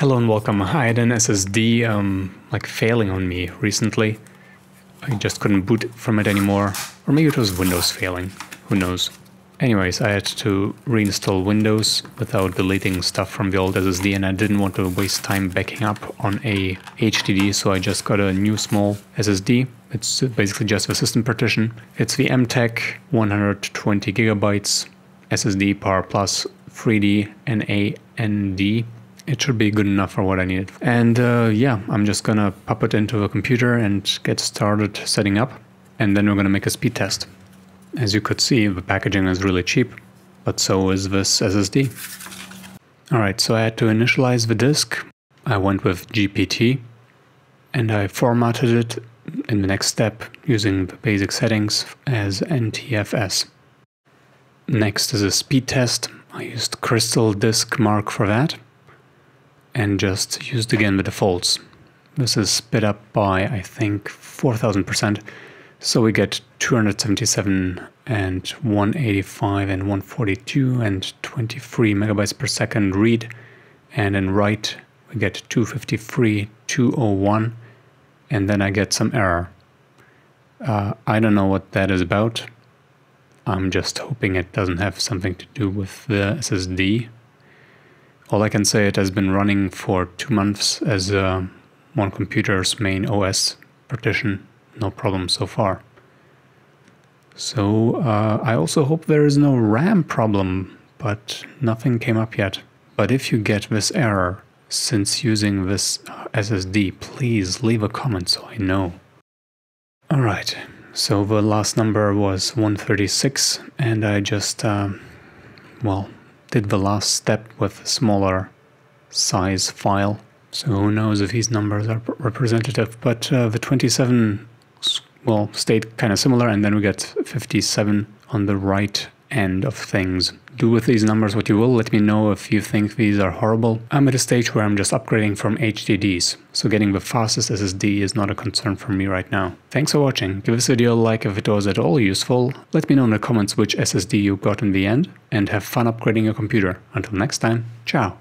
Hello and welcome. I had an SSD um, like failing on me recently. I just couldn't boot from it anymore. Or maybe it was Windows failing. Who knows. Anyways, I had to reinstall Windows without deleting stuff from the old SSD and I didn't want to waste time backing up on a HDD so I just got a new small SSD. It's basically just a system partition. It's the EMTEC 120 gigabytes SSD Power Plus 3D NAND it should be good enough for what I need. And uh, yeah, I'm just gonna pop it into a computer and get started setting up. And then we're gonna make a speed test. As you could see, the packaging is really cheap, but so is this SSD. Alright, so I had to initialize the disk. I went with GPT and I formatted it in the next step using the basic settings as NTFS. Next is a speed test. I used Crystal Disk Mark for that and just used again the defaults. This is sped up by, I think, 4000%. So we get 277 and 185 and 142 and 23 megabytes per second read. And in write, we get 253, 201, and then I get some error. Uh, I don't know what that is about. I'm just hoping it doesn't have something to do with the SSD all I can say it has been running for two months as uh, one computer's main OS partition. No problem so far. So uh, I also hope there is no RAM problem, but nothing came up yet. But if you get this error since using this SSD, please leave a comment so I know. Alright, so the last number was 136 and I just, uh, well, did the last step with a smaller size file. So who knows if these numbers are representative, but uh, the 27 well stayed kind of similar and then we get 57 on the right end of things do with these numbers what you will. Let me know if you think these are horrible. I'm at a stage where I'm just upgrading from HDDs, so getting the fastest SSD is not a concern for me right now. Thanks for watching. Give this video a like if it was at all useful. Let me know in the comments which SSD you got in the end, and have fun upgrading your computer. Until next time, ciao.